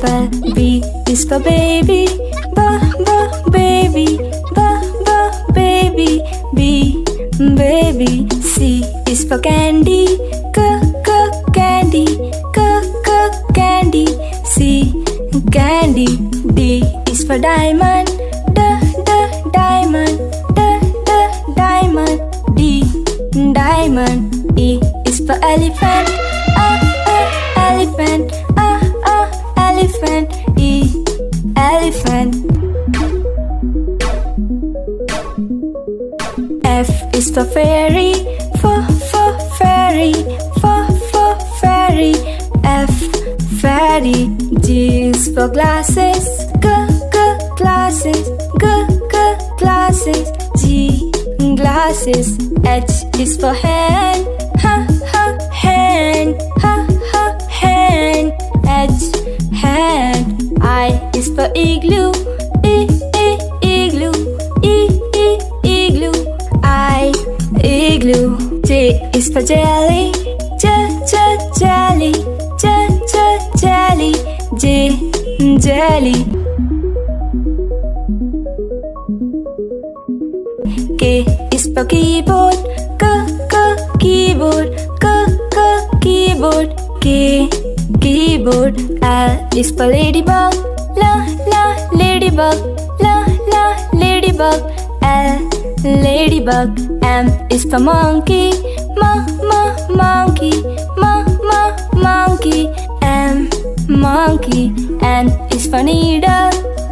for baby, b b baby, b b baby, b baby. C is for candy, c c candy, c c candy. C candy. D is for diamond, F is for fairy, f for fairy, f for fairy. F fairy. G is for glasses, g g glasses, g g glasses. G glasses. H is for hand, ha ha hand, ha ha hand. H hand. I is for igloo, Is for jelly, j j jelly, j j jelly, J jelly. K is for keyboard, k k keyboard, k k keyboard, K keyboard. L is for ladybug, la la ladybug, la la ladybug, ladybug. M is for monkey, ma ma monkey, ma ma monkey, M monkey. N is for needle,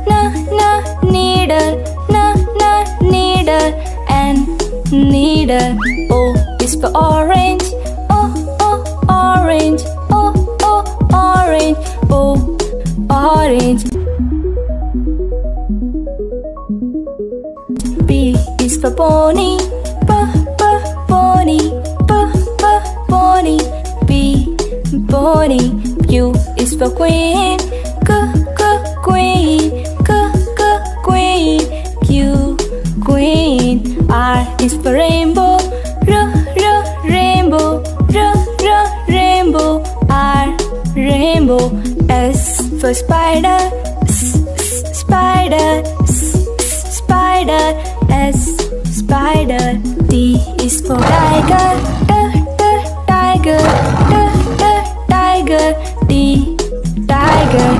na na needle, na na needle, N needle. O is for orange, for pony, p p pony, p p pony, P pony. Q is for queen, k k queen, k k queen, Q queen. R is for rainbow, r r rainbow, r r rainbow, R rainbow. S for spider, For tiger, t t tiger, t t tiger, T tiger.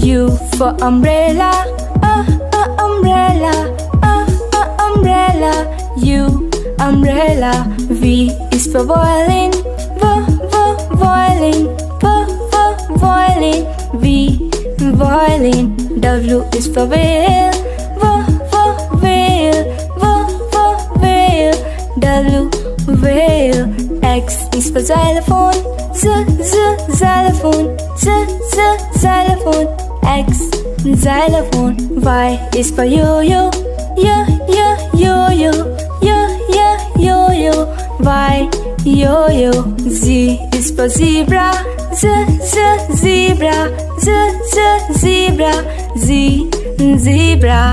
U for umbrella, uh, uh, umbrella, uh, uh, umbrella. U umbrella. V is for violin, v v violin, v v violin. V violin. W is for whale, v v whale, v v whale. W whale. X is for xylophone, z z xylophone, z z xylophone. X xylophone. Y is for yo-yo, yo yo yo-yo, yo yo yo-yo. Y yo-yo. Z is for zebra, z z zebra, z z zebra, Z zebra.